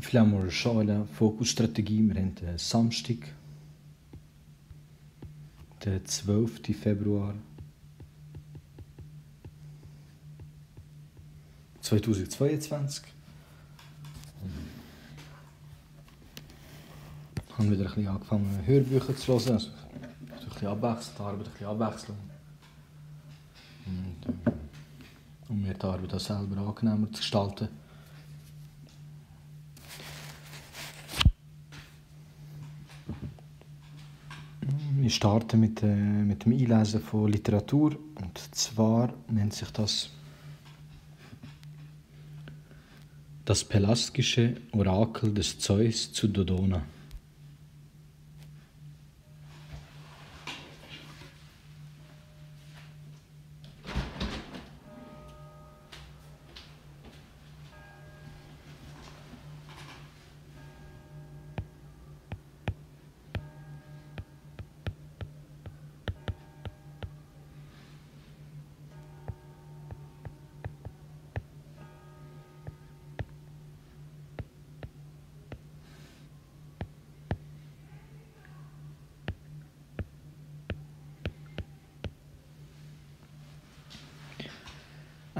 Vielleicht mal schauen, Fokusstrategie. Wir haben Samstag, den 12. Februar 2022. Ich habe wieder ein bisschen angefangen, Hörbücher zu hören. Also, ein bisschen abwechseln, die Arbeit ein bisschen abwechseln. Und, äh, um mir die Arbeit auch selber angenehmer zu gestalten. Wir starten mit, äh, mit dem Einlesen von Literatur. Und zwar nennt sich das das pelasgische Orakel des Zeus zu Dodona.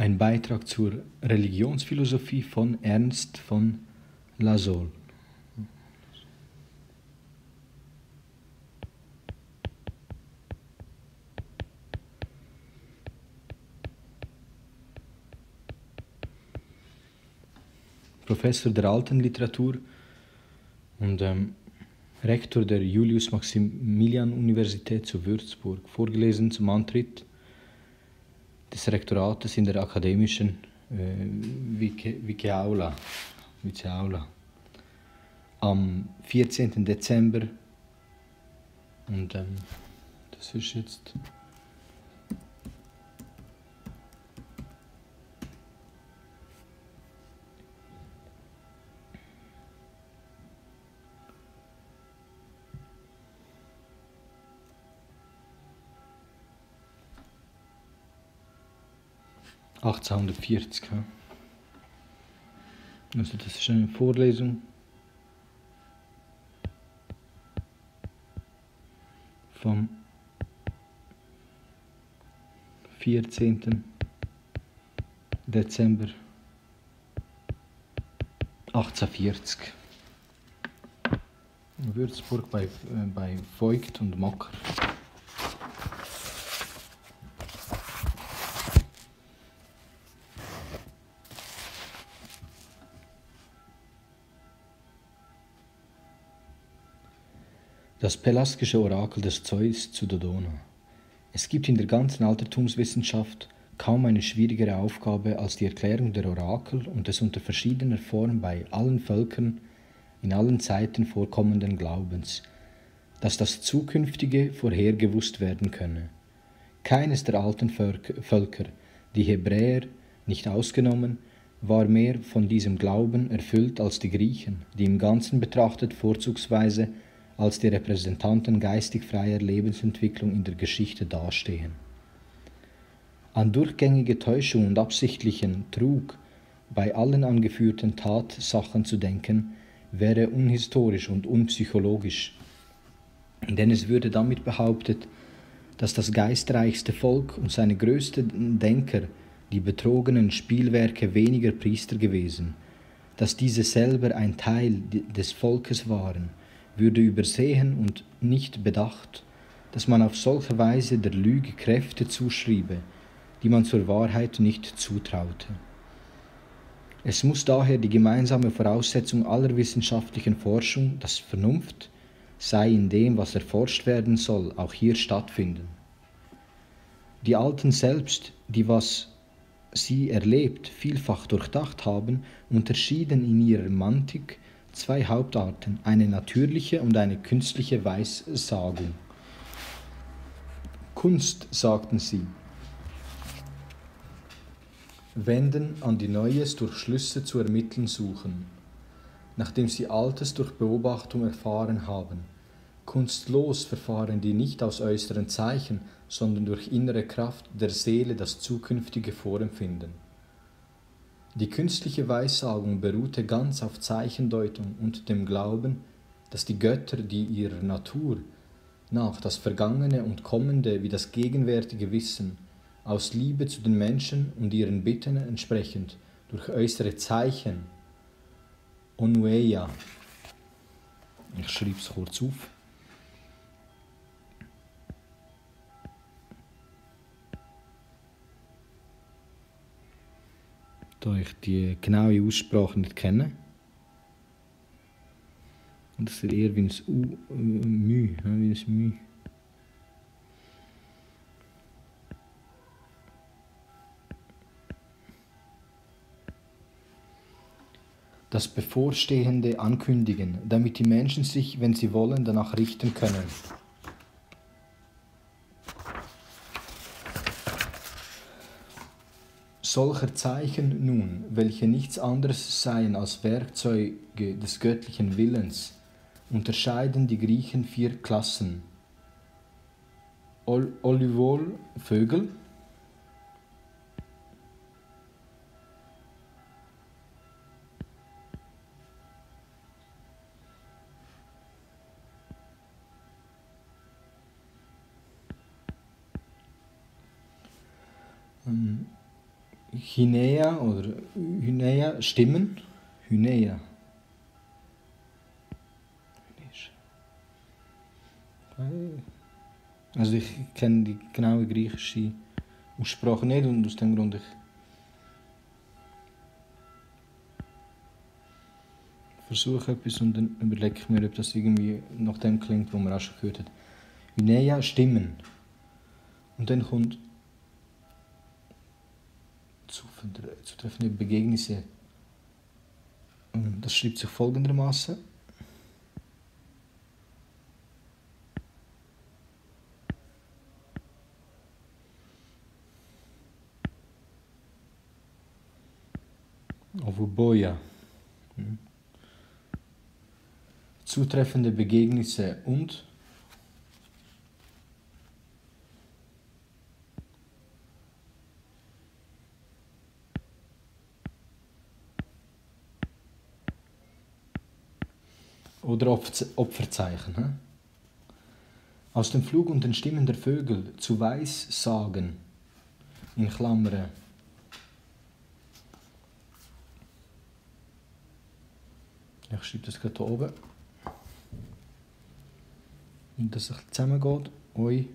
Ein Beitrag zur Religionsphilosophie von Ernst von Lasol. Professor der alten Literatur und ähm, Rektor der Julius-Maximilian-Universität zu Würzburg, vorgelesen zum Antritt des Rektorates in der akademischen äh, Wikeaula, Wikeaula am 14. Dezember. Und ähm, das ist jetzt 1840. Also das ist eine Vorlesung vom 14. Dezember 1840 in Würzburg bei, äh, bei Voigt und Mocker. Das pelasgische Orakel des Zeus zu Dodona. Es gibt in der ganzen Altertumswissenschaft kaum eine schwierigere Aufgabe als die Erklärung der Orakel und des unter verschiedener Form bei allen Völkern in allen Zeiten vorkommenden Glaubens, dass das Zukünftige vorhergewusst werden könne. Keines der alten Völker, die Hebräer nicht ausgenommen, war mehr von diesem Glauben erfüllt als die Griechen, die im Ganzen betrachtet vorzugsweise als die Repräsentanten geistig freier Lebensentwicklung in der Geschichte dastehen. An durchgängige Täuschung und absichtlichen Trug bei allen angeführten Tatsachen zu denken, wäre unhistorisch und unpsychologisch, denn es würde damit behauptet, dass das geistreichste Volk und seine größten Denker die betrogenen Spielwerke weniger Priester gewesen, dass diese selber ein Teil des Volkes waren würde übersehen und nicht bedacht, dass man auf solche Weise der Lüge Kräfte zuschriebe, die man zur Wahrheit nicht zutraute. Es muss daher die gemeinsame Voraussetzung aller wissenschaftlichen Forschung, dass Vernunft sei in dem, was erforscht werden soll, auch hier stattfinden. Die Alten selbst, die was sie erlebt, vielfach durchdacht haben, unterschieden in ihrer Mantik zwei Hauptarten, eine natürliche und eine künstliche Weissagung. Kunst, sagten sie, wenden an die Neues durch Schlüsse zu ermitteln suchen, nachdem sie Altes durch Beobachtung erfahren haben. Kunstlos verfahren die nicht aus äußeren Zeichen, sondern durch innere Kraft der Seele das zukünftige Vorempfinden. Die künstliche Weissagung beruhte ganz auf Zeichendeutung und dem Glauben, dass die Götter, die ihrer Natur nach das Vergangene und Kommende wie das Gegenwärtige wissen, aus Liebe zu den Menschen und ihren Bitten entsprechend durch äußere Zeichen, Onueia, ich schreibe es kurz auf, da ich die genaue Aussprache nicht kenne. Und das ist eher wie ein U, äh, Mü, wie ein Mü. Das Bevorstehende ankündigen, damit die Menschen sich, wenn sie wollen, danach richten können. Solcher Zeichen nun, welche nichts anderes seien als Werkzeuge des göttlichen Willens, unterscheiden die Griechen vier Klassen. Ol Olivol, Vögel, Hinea oder Hynea Stimmen. Hynea. Also ich kenne die genaue griechische Aussprache nicht und aus dem Grund ich versuche etwas und dann überlege ich mir, ob das irgendwie nach dem klingt, was man auch schon gehört hat. Hynea Stimmen. Und dann kommt zutreffende Begegnisse. Das schreibt sich folgendermaßen. Ovuboja. Hm. Zutreffende Begegnisse und oder Opferzeichen. Aus dem Flug und den Stimmen der Vögel zu Weissagen, in Klammern. Ich schreibe das gerade hier oben. Und dass es zusammengeht. Oi.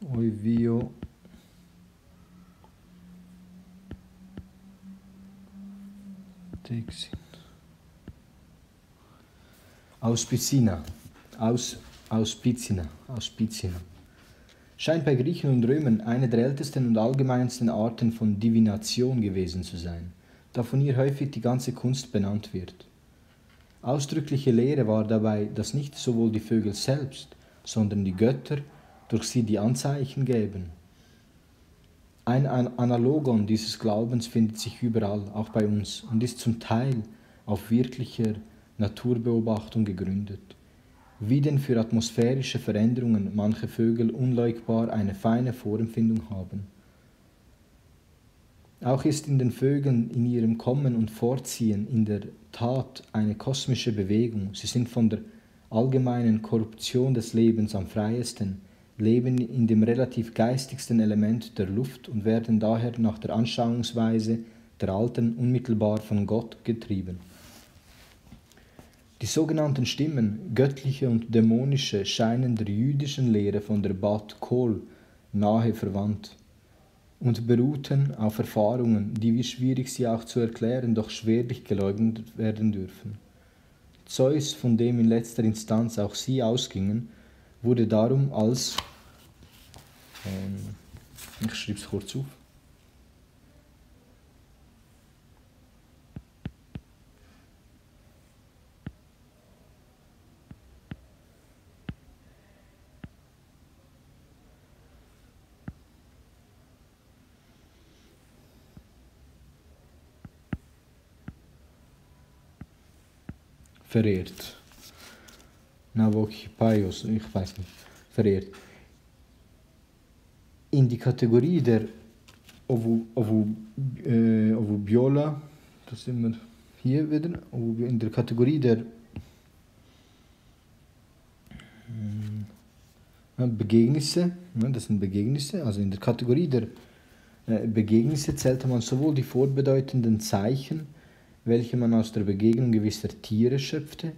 Oi, Vio. Texin. Auspicina. Aus, Auspicina. Auspicina. Scheint bei Griechen und Römern eine der ältesten und allgemeinsten Arten von Divination gewesen zu sein, da von ihr häufig die ganze Kunst benannt wird. Ausdrückliche Lehre war dabei, dass nicht sowohl die Vögel selbst, sondern die Götter durch sie die Anzeichen geben. Ein Analogon dieses Glaubens findet sich überall, auch bei uns, und ist zum Teil auf wirklicher Naturbeobachtung gegründet. Wie denn für atmosphärische Veränderungen manche Vögel unleugbar eine feine Vorempfindung haben. Auch ist in den Vögeln in ihrem Kommen und Fortziehen in der Tat eine kosmische Bewegung. Sie sind von der allgemeinen Korruption des Lebens am freiesten, leben in dem relativ geistigsten Element der Luft und werden daher nach der Anschauungsweise der Alten unmittelbar von Gott getrieben. Die sogenannten Stimmen, göttliche und dämonische, scheinen der jüdischen Lehre von der Bat Kol nahe verwandt und beruhten auf Erfahrungen, die, wie schwierig sie auch zu erklären, doch schwerlich geleugnet werden dürfen. Zeus, von dem in letzter Instanz auch sie ausgingen, wurde darum als, ähm, ich schreibe es kurz auf, verehrt. Nabokipaios, ich weiß nicht. verehrt. In die Kategorie der Ovu, Ovu, äh, Ovubiola, das sind wir hier wieder, in der Kategorie der hm, Begegnisse, ne, das sind Begegnisse, also in der Kategorie der äh, Begegnisse zählte man sowohl die vorbedeutenden Zeichen, welche man aus der Begegnung gewisser Tiere schöpfte,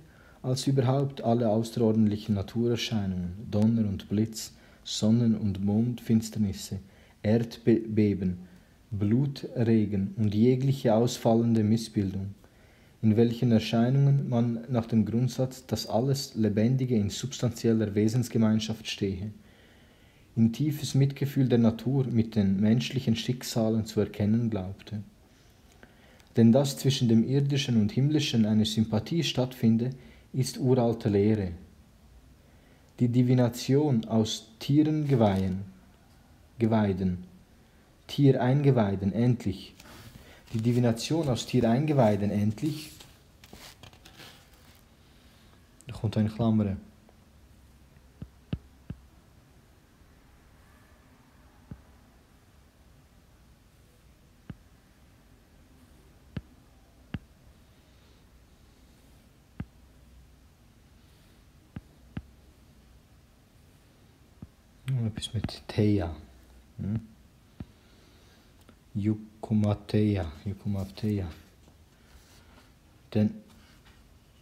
als überhaupt alle außerordentlichen Naturerscheinungen, Donner und Blitz, Sonnen- und Mondfinsternisse, Erdbeben, Blutregen und jegliche ausfallende Missbildung, in welchen Erscheinungen man nach dem Grundsatz, dass alles Lebendige in substanzieller Wesensgemeinschaft stehe, in tiefes Mitgefühl der Natur mit den menschlichen Schicksalen zu erkennen glaubte. Denn dass zwischen dem Irdischen und Himmlischen eine Sympathie stattfinde, ist uralte Lehre. Die Divination aus Tierengeweihen, Geweiden, Tiereingeweiden endlich, die Divination aus Tiereingeweiden endlich, da kommt eine Klammer, etwas mit Theia. Hm? Yukumateia. Dann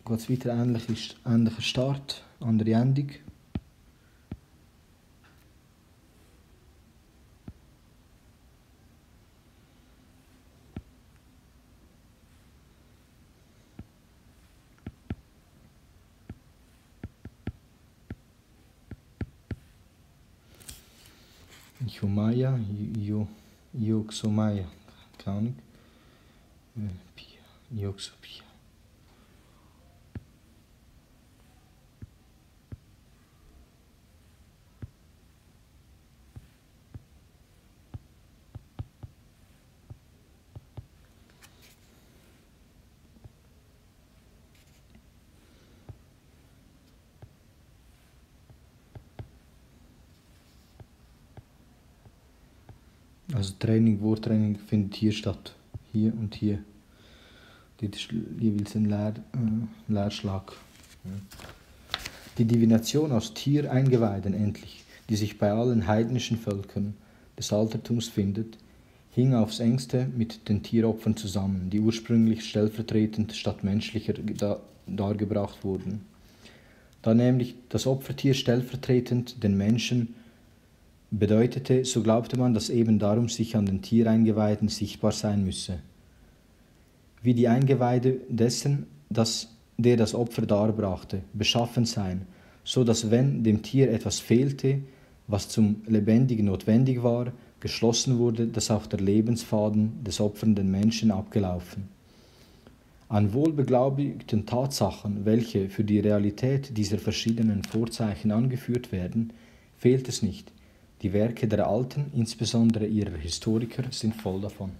geht es weiter ähnlich, ähnlicher Start, andere Endung. Yumaya, Yoksomaya, keine Ahnung. Yoksopia. Also Training, Worttraining findet hier statt. Hier und hier. Das ist jeweils ein Leer, äh, Leerschlag. Die Divination aus Tiereingeweiden endlich, die sich bei allen heidnischen Völkern des Altertums findet, hing aufs engste mit den Tieropfern zusammen, die ursprünglich stellvertretend statt menschlicher dargebracht wurden. Da nämlich das Opfertier stellvertretend den Menschen bedeutete, so glaubte man, dass eben darum sich an den Tiereingeweiden sichtbar sein müsse. Wie die Eingeweide dessen, dass der das Opfer darbrachte, beschaffen sein, so dass wenn dem Tier etwas fehlte, was zum Lebendigen notwendig war, geschlossen wurde, dass auch der Lebensfaden des opfernden Menschen abgelaufen. An wohlbeglaubigten Tatsachen, welche für die Realität dieser verschiedenen Vorzeichen angeführt werden, fehlt es nicht, die Werke der Alten, insbesondere ihrer Historiker, sind voll davon.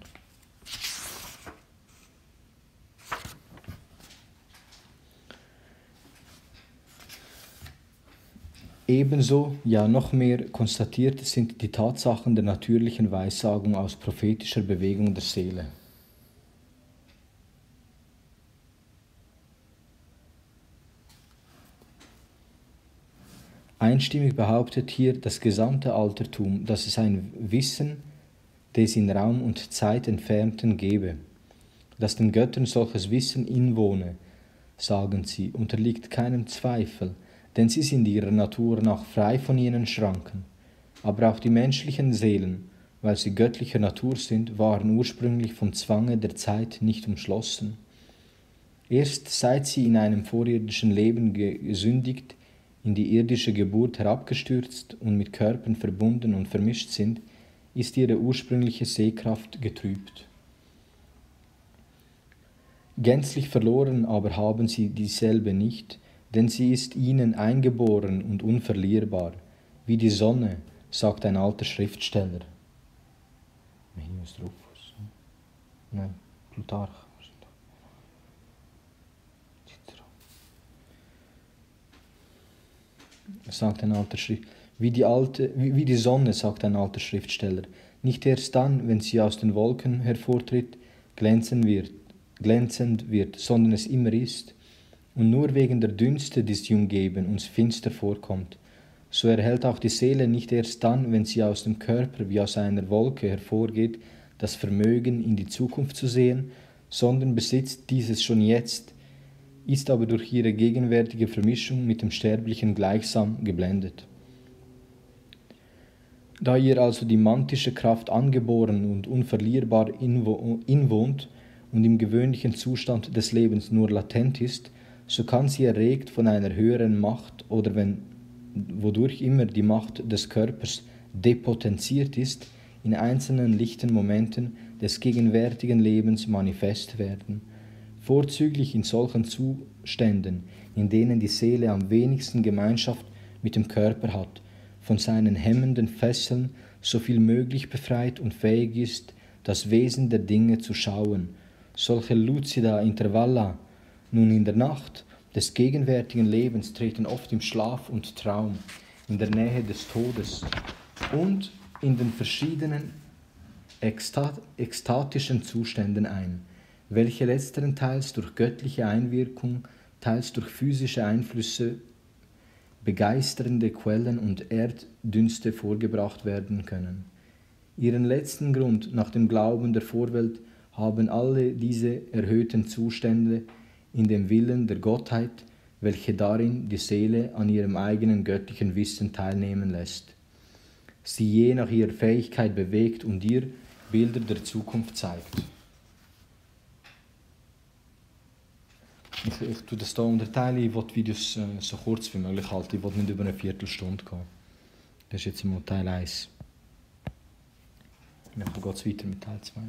Ebenso, ja noch mehr konstatiert sind die Tatsachen der natürlichen Weissagung aus prophetischer Bewegung der Seele. Einstimmig behauptet hier das gesamte Altertum, dass es ein Wissen des in Raum und Zeit Entfernten gebe. Dass den Göttern solches Wissen inwohne, sagen sie, unterliegt keinem Zweifel, denn sie sind ihrer Natur nach frei von jenen Schranken. Aber auch die menschlichen Seelen, weil sie göttlicher Natur sind, waren ursprünglich vom Zwange der Zeit nicht umschlossen. Erst seit sie in einem vorirdischen Leben gesündigt, in die irdische Geburt herabgestürzt und mit Körpern verbunden und vermischt sind, ist ihre ursprüngliche Sehkraft getrübt. Gänzlich verloren aber haben sie dieselbe nicht, denn sie ist ihnen eingeboren und unverlierbar, wie die Sonne, sagt ein alter Schriftsteller. Nein, Plutarch. Sagt ein alter Wie die, alte, wie die Sonne, sagt ein alter Schriftsteller, nicht erst dann, wenn sie aus den Wolken hervortritt, glänzen wird, glänzend wird, sondern es immer ist, und nur wegen der Dünste, die sie umgeben, uns finster vorkommt. So erhält auch die Seele nicht erst dann, wenn sie aus dem Körper wie aus einer Wolke hervorgeht, das Vermögen, in die Zukunft zu sehen, sondern besitzt dieses schon jetzt, ist aber durch ihre gegenwärtige Vermischung mit dem Sterblichen gleichsam geblendet. Da ihr also die mantische Kraft angeboren und unverlierbar inwohnt und im gewöhnlichen Zustand des Lebens nur latent ist, so kann sie erregt von einer höheren Macht oder wenn, wodurch immer die Macht des Körpers depotenziert ist, in einzelnen lichten Momenten des gegenwärtigen Lebens manifest werden, vorzüglich in solchen Zuständen, in denen die Seele am wenigsten Gemeinschaft mit dem Körper hat, von seinen hemmenden Fesseln so viel möglich befreit und fähig ist, das Wesen der Dinge zu schauen. Solche lucida intervalla nun in der Nacht des gegenwärtigen Lebens treten oft im Schlaf und Traum, in der Nähe des Todes und in den verschiedenen ekstatischen Zuständen ein, welche letzteren teils durch göttliche Einwirkung, teils durch physische Einflüsse begeisternde Quellen und Erddünste vorgebracht werden können. Ihren letzten Grund nach dem Glauben der Vorwelt haben alle diese erhöhten Zustände in dem Willen der Gottheit, welche darin die Seele an ihrem eigenen göttlichen Wissen teilnehmen lässt sie je nach ihrer Fähigkeit bewegt und ihr Bilder der Zukunft zeigt. Ich, ich tue das hier unterteilen, ich will die Videos äh, so kurz wie möglich halten, ich will nicht über eine Viertelstunde gehen. Das ist jetzt mal Teil 1. Dann geht es weiter mit Teil 2.